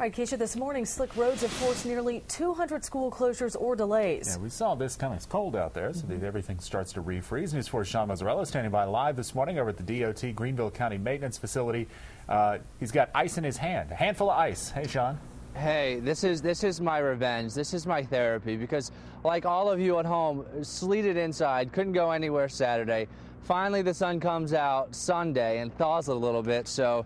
All right, Keisha, this morning, slick roads have forced nearly 200 school closures or delays. Yeah, we saw this coming. It's cold out there, so mm -hmm. everything starts to refreeze. News 4 Sean Muserallo standing by live this morning over at the DOT Greenville County Maintenance Facility. Uh, he's got ice in his hand, a handful of ice. Hey, Sean. Hey, this is this is my revenge. This is my therapy because, like all of you at home, sleeted inside, couldn't go anywhere Saturday. Finally, the sun comes out Sunday and thaws a little bit. So,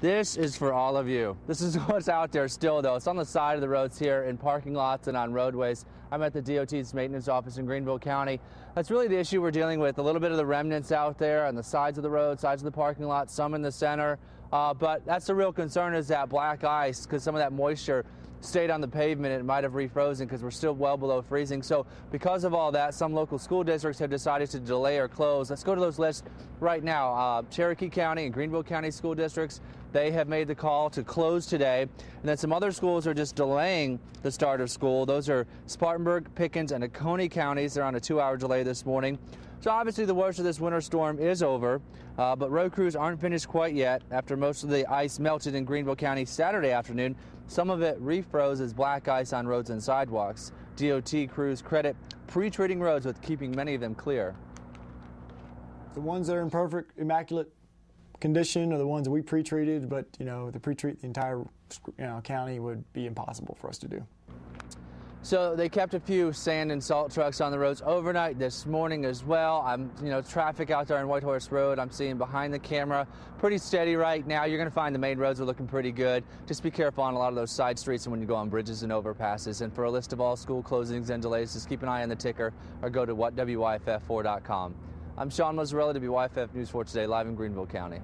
this is for all of you. This is what's out there still, though. It's on the side of the roads here, in parking lots and on roadways. I'm at the DOT's maintenance office in Greenville County. That's really the issue we're dealing with. A little bit of the remnants out there on the sides of the road, sides of the parking lot, some in the center. Uh, but that's the real concern is that black ice because some of that moisture stayed on the pavement. It might have refrozen because we're still well below freezing. So because of all that, some local school districts have decided to delay or close. Let's go to those lists right now. Uh, Cherokee County and Greenville County school districts, they have made the call to close today. And then some other schools are just delaying the start of school. Those are Spartanburg, Pickens, and Oconee counties. They're on a two-hour delay this morning. So obviously the worst of this winter storm is over, uh, but road crews aren't finished quite yet. After most of the ice melted in Greenville County Saturday afternoon, some of it refroze as black ice on roads and sidewalks. DOT crews credit pre-treating roads with keeping many of them clear. The ones that are in perfect, immaculate condition are the ones we pre-treated, but you know, the pre-treat the entire you know, county would be impossible for us to do. So they kept a few sand and salt trucks on the roads overnight this morning as well. I'm, you know, traffic out there on Whitehorse Road, I'm seeing behind the camera pretty steady right now. You're going to find the main roads are looking pretty good. Just be careful on a lot of those side streets and when you go on bridges and overpasses. And for a list of all school closings and delays, just keep an eye on the ticker or go to wyff4.com. I'm Sean Muserallo, WYFF News 4 Today, live in Greenville County.